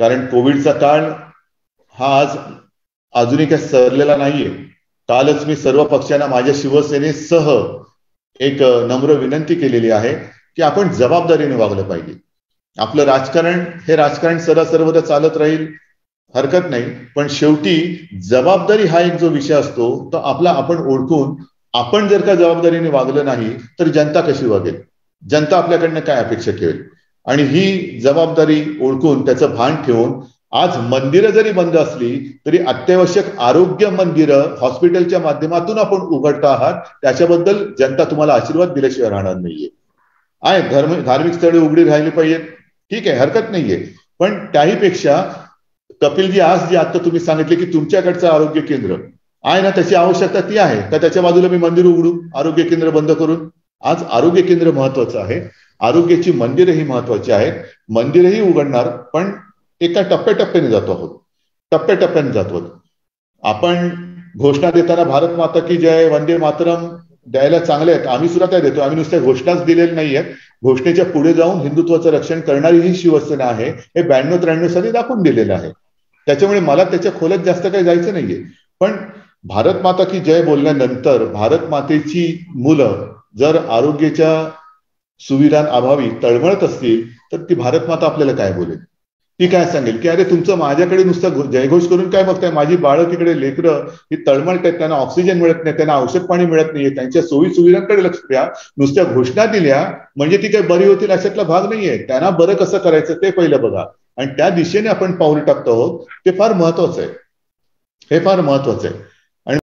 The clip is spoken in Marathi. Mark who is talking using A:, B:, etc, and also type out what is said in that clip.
A: कारण कोविडचा काळ हा आज अजूनही काही सरलेला नाहीये. कालच मी सर्व पक्षांना माझ्या शिवसेनेसह एक नम्र विनंती केलेली आहे की आपण जबाबदारीने वागलं पाहिजे. आपलं राजकारण हे राजकारण सर्व चालत राहील हरकत नाही. पण शेवटी जबाबदारी हा एक जो विषय असतो तो आपला आपण ओळखून आपण जर का जबाबदारीने वागलं नाही तर जनता कशी वागेल? जनता आपल्याकडनं काय अपेक्षा ठेवेल? आणि ही जबाबदारी ओळखून त्याचं भान ठेवून आज मंदिरं जरी बंद असली तरी अत्यावश्यक आरोग्य मंदिरं हॉस्पिटलच्या माध्यमातून आपण उघडता आहात. त्याच्याबद्दल जनता तुम्हाला आशीर्वाद दिल्याशिवाय राहणार नाहीये. आहे धर्म धार्मिक स्थळे उघडी राहिली पाहिजेत. ठीक आहे हरकत नाहीये. पण त्याहीपेक्षा कपिलजी आज जी आता तुम्ही सांगितले की तुमच्याकडचं आरोग्य केंद्र आहे ना त्याची आवश्यकता ती आहे. का त्याच्या बाजूला मी मंदिर उघडू आरोग्य केंद्र बंद करून. आज आरोग्य केंद्र महत्वाचं आहे. आरोग्याची मंदिरही महत्वाची आहेत. मंदिरही उघडणार पण एका टप्प्याटप्प्याने जातो आहोत. टप्प्याटप्प्याने जातो आपण घोषणा देताना भारत माता की जय वंदे मातरम द्यायला चांगले आहेत. आम्ही सुद्धा त्या देतो. आम्ही नुसत्या घोषणाच दिलेल्या नाही आहेत घोषणेच्या पुढे जाऊन हिंदुत्वाचं रक्षण करणारी ही शिवसेना आहे. हे ब्याण्णव त्र्याण्णव साली दाखवून दिलेलं आहे. त्याच्यामुळे मला त्याच्या खोल्यात जास्त काही जायचं नाहीये. पण भारत माता की जय बोलल्यानंतर भारत मातेची मुलं जर आरोग्याच्या सुविधांअभावी तळमळत असतील तर ती भारत माता आपल्याला काय बोलेल? ती काय सांगेल की अरे तुमचं माझ्याकडे नुसतं जयघोष करून काय बघताय? माझी बाळं तिकडे लेकरं ही तळमळत आहेत त्यांना ऑक्सिजन मिळत नाही त्यांना औषध पाणी मिळत नाहीये त्यांच्या सोयी सुविधांकडे लक्ष द्या नुसत्या घोषणा दिल्या म्हणजे ती काही बरी होतील अशातला भाग नाहीये. त्यांना बरं कसं करायचं ते पहिलं बघा. आणि त्या दिशेने आपण पाऊल टाकतो आहोत ते फार महत्वाचं आहे. हे फार महत्वाचं आहे.